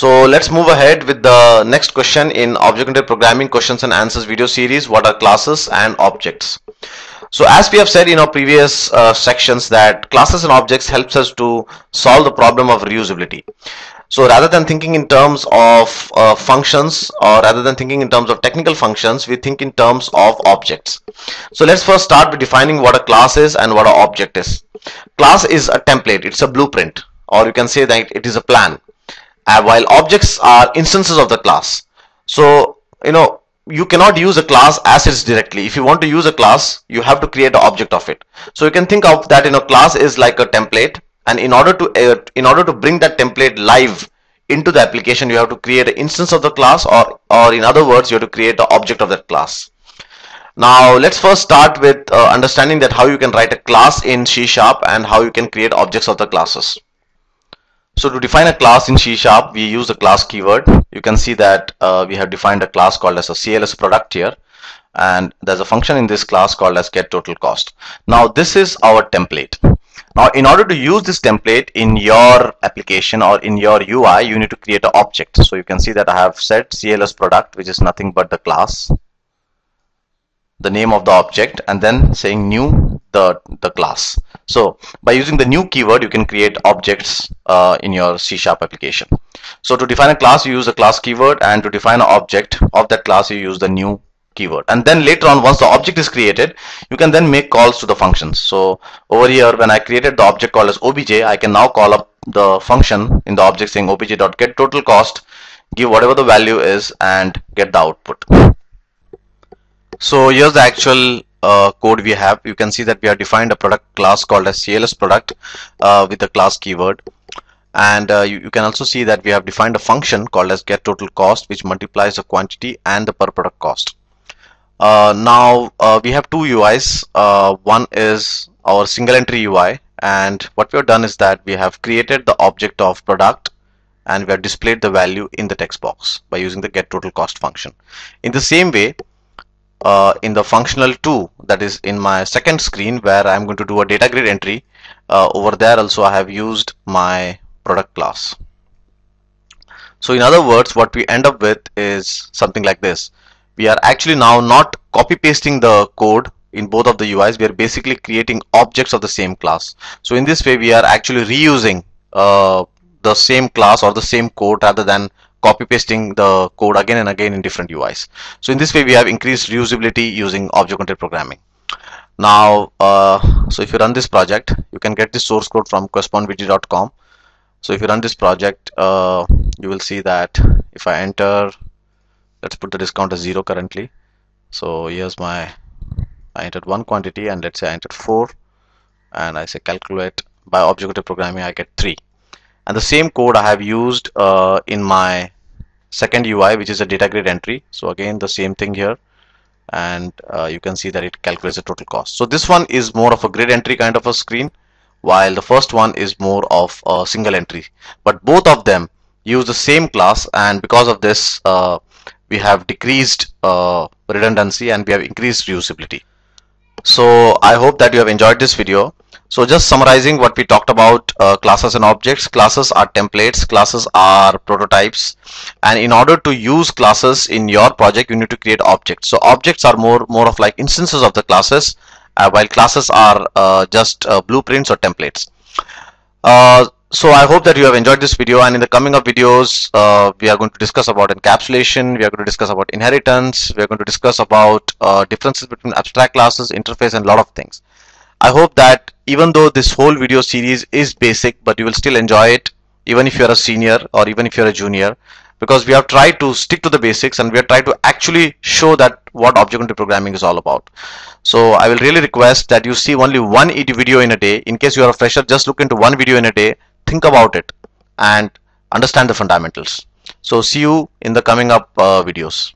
So let's move ahead with the next question in object-oriented programming questions and answers video series. What are classes and objects? So as we have said in our previous uh, sections that classes and objects helps us to solve the problem of reusability. So rather than thinking in terms of uh, functions or rather than thinking in terms of technical functions, we think in terms of objects. So let's first start with defining what a class is and what an object is. Class is a template, it's a blueprint or you can say that it is a plan uh, while objects are instances of the class. So you know you cannot use a class as is directly. If you want to use a class, you have to create an object of it. So you can think of that in you know, a class is like a template and in order to uh, in order to bring that template live into the application you have to create an instance of the class or or in other words you have to create the object of that class now let's first start with uh, understanding that how you can write a class in C sharp and how you can create objects of the classes so to define a class in C sharp we use the class keyword. You can see that uh, we have defined a class called as a CLS product here. And there's a function in this class called as get total cost. Now this is our template. Now, in order to use this template in your application or in your UI, you need to create an object. So you can see that I have set CLS product, which is nothing but the class, the name of the object, and then saying new the, the class. So by using the new keyword, you can create objects uh, in your C Sharp application. So to define a class, you use the class keyword and to define an object of that class, you use the new keyword and then later on once the object is created you can then make calls to the functions so over here when I created the object called as obj I can now call up the function in the object saying obj.get total cost give whatever the value is and get the output so here's the actual uh, code we have. You can see that we have defined a product class called as CLS product uh, with the class keyword. And uh, you, you, can also see that we have defined a function called as get total cost which multiplies the quantity and the per product cost. Uh, now uh, we have two UIs uh, one is our single entry UI and what we have done is that we have created the object of product and we have displayed the value in the text box by using the get total cost function. In the same way uh, in the functional 2 that is in my second screen where I'm going to do a data grid entry. Uh, over there also I have used my product class. So in other words what we end up with is something like this. We are actually now not copy pasting the code in both of the UIs we are basically creating objects of the same class. So in this way we are actually reusing uh, the same class or the same code rather than copy pasting the code again and again in different UIs so in this way we have increased reusability using object-oriented programming. Now uh, so if you run this project you can get the source code from questpond.com so if you run this project uh, you will see that if I enter let's put the discount as zero currently. So here's my I entered one quantity and let's say I entered four and I say calculate. By object-oriented programming I get three and the same code I have used uh, in my second UI which is a data grid entry so again the same thing here and uh, you can see that it calculates the total cost so this one is more of a grid entry kind of a screen while the first one is more of a single entry but both of them use the same class and because of this uh, we have decreased uh, redundancy and we have increased reusability. So I hope that you have enjoyed this video. So just summarizing what we talked about uh, classes and objects. Classes are templates, classes are prototypes and in order to use classes in your project you need to create objects. So objects are more, more of like instances of the classes uh, while classes are uh, just uh, blueprints or templates. Uh, so I hope that you have enjoyed this video and in the coming up videos uh, we are going to discuss about encapsulation, we are going to discuss about inheritance, we are going to discuss about differences between abstract classes, interface and a lot of things. I hope that even though this whole video series is basic but you will still enjoy it even if you're a senior or even if you're a junior because we have tried to stick to the basics and we have tried to actually show that what object-oriented programming is all about. So I will really request that you see only one video in a day. In case you are a fresher, just look into one video in a day think about it and understand the fundamentals so see you in the coming up uh, videos